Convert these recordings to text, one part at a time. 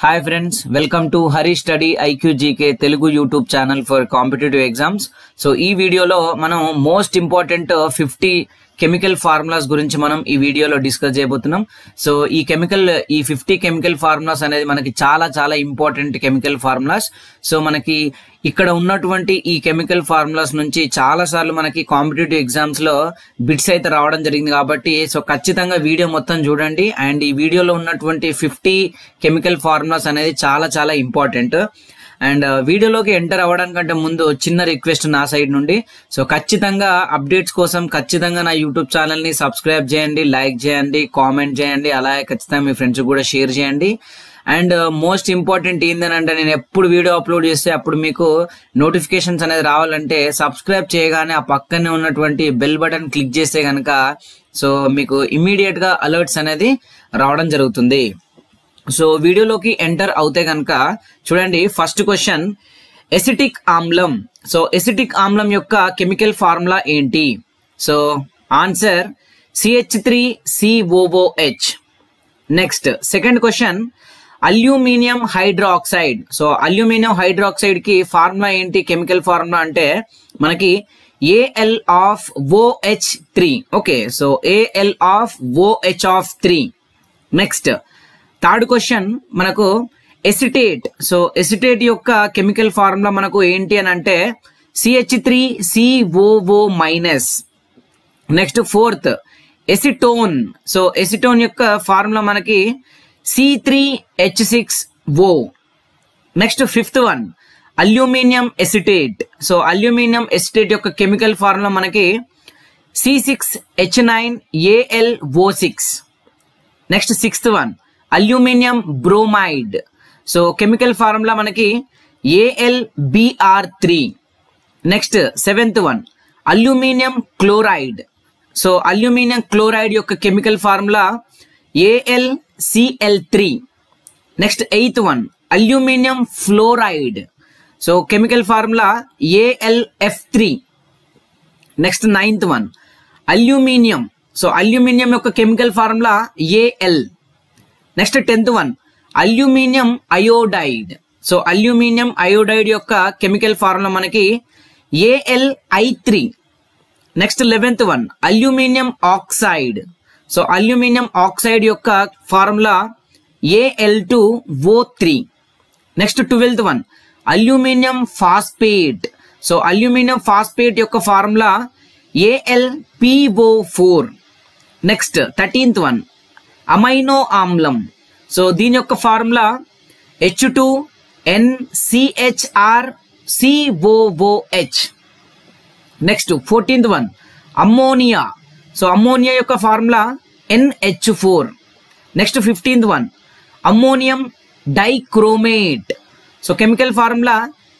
Hi friends welcome to Hari study IQ GK Telugu YouTube channel for competitive exams so ఈ వీడియోలో మనం most important fifty chemical formulas గురించి మనం ఈ వీడియోలో డిస్కస్ చేయబోతున్నాం. సో ఈ కెమికల్ ఈ ఫిఫ్టీ కెమికల్ ఫార్ములాస్ అనేది మనకి చాలా చాలా ఇంపార్టెంట్ కెమికల్ ఫార్ములాస్. సో మనకి ఇక్కడ ఉన్నటువంటి ఈ కెమికల్ ఫార్ములాస్ నుంచి చాలా సార్లు మనకి కాంపిటేటివ్ ఎగ్జామ్స్లో బిట్స్ అయితే రావడం జరిగింది కాబట్టి సో ఖచ్చితంగా వీడియో మొత్తం చూడండి. అండ్ ఈ వీడియోలో ఉన్నటువంటి ఫిఫ్టీ కెమికల్ ఫార్ములాస్ అనేది చాలా చాలా ఇంపార్టెంట్. అండ్ వీడియోలోకి ఎంటర్ అవ్వడానికంటే ముందు చిన్న రిక్వెస్ట్ నా సైడ్ నుండి. సో ఖచ్చితంగా అప్డేట్స్ కోసం ఖచ్చితంగా నా యూట్యూబ్ ఛానల్ని సబ్స్క్రైబ్ చేయండి లైక్ చేయండి కామెంట్ చేయండి అలాగే ఖచ్చితంగా మీ ఫ్రెండ్స్ కూడా షేర్ చేయండి. అండ్ మోస్ట్ ఇంపార్టెంట్ ఏంటంటే నేను ఎప్పుడు వీడియో అప్లోడ్ చేస్తే అప్పుడు మీకు నోటిఫికేషన్స్ అనేది రావాలంటే సబ్స్క్రైబ్ చేయగానే ఆ పక్కనే ఉన్నటువంటి బెల్ బటన్ క్లిక్ చేస్తే కనుక సో మీకు ఇమీడియట్గా అలర్ట్స్ అనేది రావడం జరుగుతుంది. సో వీడియోలోకి ఎంటర్ అవుతే కనుక చూడండి ఫస్ట్ క్వశ్చన్ ఎసిటిక్ ఆమ్లం సో ఎసిటిక్ ఆమ్లం యొక్క కెమికల్ ఫార్ములా ఏంటి? So answer CH three COOH next second question aluminium hydroxide so aluminium హైడ్రాక్సైడ్కి formula ఏంటి? కెమికల్ ఫార్ములా అంటే మనకి AL of OH three okay so AL of OH of three next third question మనకు acetate. So acetate యొక్క chemical formula మనకు ఏంటి అని అంటే CH three COO minus next fourth acetone so acetone యొక్క ఫార్ములా మనకి C three H six O next fifth one aluminium acetate so aluminium acetate యొక్క chemical formula మనకి C six H nine AL O six next sixth one aluminium bromide so chemical formula మనకి AL BR three next seventh one aluminium chloride so aluminium chloride యొక్క chemical formula AL CL three next eighth one aluminium fluoride so chemical formula ALF three next ninth one aluminium so aluminium యొక్క chemical formula AL next tenth one. Aluminium iodide. So aluminium iodide యొక్క chemical formula మనకి ALI three next eleventh one. Aluminium oxide. So aluminium oxide యొక్క formula AL two O three next twelfth one. Aluminium phosphate. So aluminium phosphate యొక్క formula AL PO four next thirteenth one. Amino ఆమ్లం. So దీని యొక్క formula H two N CHR COOH next fourteenth one ammonia so ammonia యొక్క formula NH four next fifteenth one ammonium dichromate so chemical formula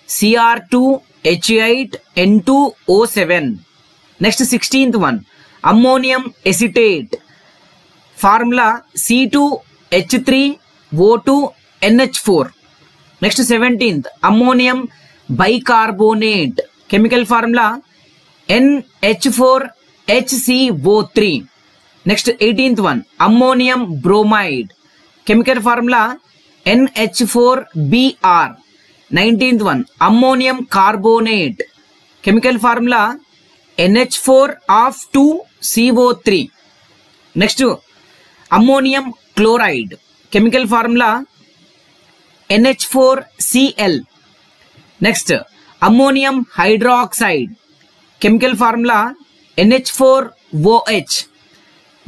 CR two H eight N two O seven next sixteenth one ammonium acetate formula C two H three O two N H four next seventeen ammonium bicarbonate chemical formula N H four H C O three next eighteen one ammonium bromide chemical formula N H four B R nineteen one ammonium carbonate chemical formula N H four two C O three next ammonium chloride chemical formula NH4Cl next ammonium hydroxide chemical formula NH4OH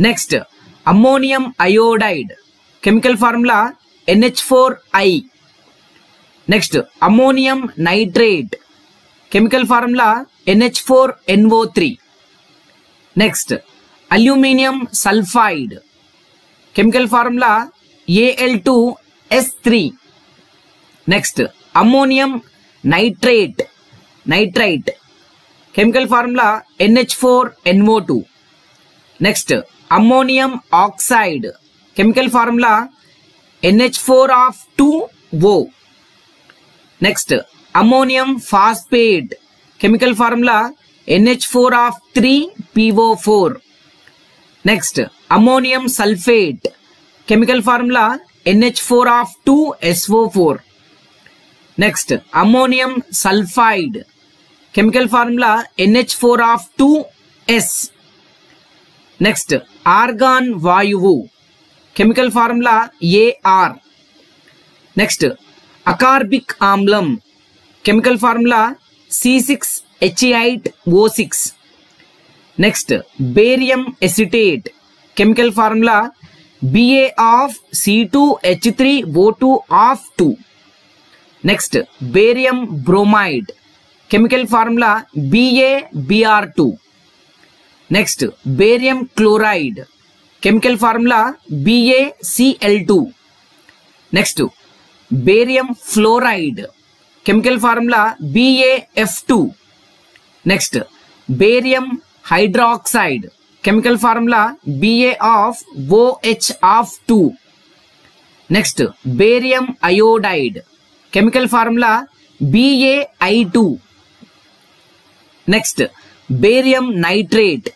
next ammonium iodide chemical formula NH4I next ammonium nitrate chemical formula NH4NO3 next aluminium sulfide chemical formula A L two S three next ammonium nitrate nitrite chemical formula N H four NO two next ammonium oxide chemical formula N H four of two next ammonium phosphate chemical formula N H four of three four next sulphate chemical formula NH four of two SO four next ammonium sulphide chemical formula NH four of two S next argon వాయువు chemical formula AR next ascorbic ఆమ్లం chemical formula C six H eight O six next barium acetate chemical formula BA of C2H3O2 of 2. Next, barium bromide. Chemical formula BaBr2. Next, barium chloride. Chemical formula BaCl2. Next, barium fluoride. Chemical formula BaF2. Next, barium hydroxide. chemical formula ba of OH of 2 next barium iodide chemical formula BaI2 next barium nitrate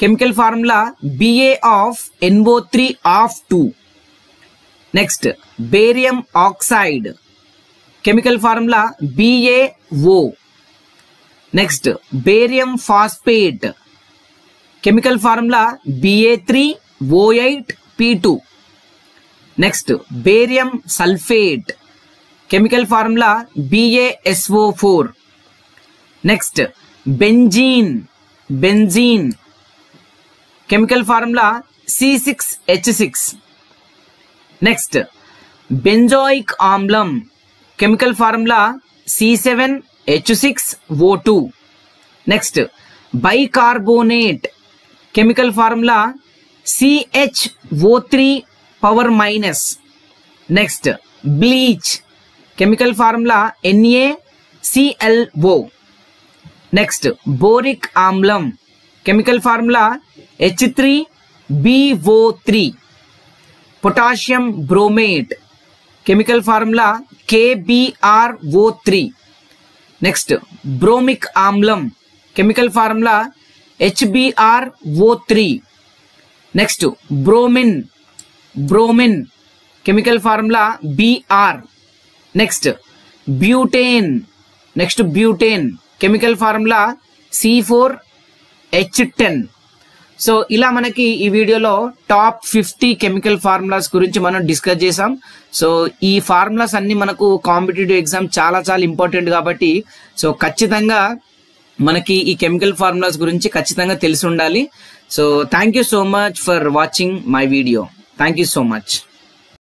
chemical formula Ba of NO3 of 2 next barium oxide chemical formula BaO next barium phosphate chemical formula ba3o8p2 next barium sulfate chemical formula baso4 next benzene benzene chemical formula c6h6 next benzoic amlam chemical formula c7h6o2 next bicarbonate chemical formula CHO3 power minus. Next, bleach. Chemical formula NaClO. Next, boric amlam. Chemical formula H3BO3. Potassium bromate. Chemical formula KBrO3. Next, bromic amlam. Chemical formula HBR O three next bromine bromine chemical formula BR next butane next butane chemical formula C four H ten so ఇలా మనకి ఈ వీడియోలో top fifty chemical formulas గురించి మనం discuss చేసాం so ఈ formulas అన్ని మనకు కాంపిటేటివ్ ఎగ్జామ్ చాలా చాలా ఇంపార్టెంట్ కాబట్టి సో ఖచ్చితంగా మనకి ఈ కెమికల్ ఫార్ములాస్ గురించి ఖచ్చితంగా తెలిసి ఉండాలి. So thank you so much for watching my video thank you so much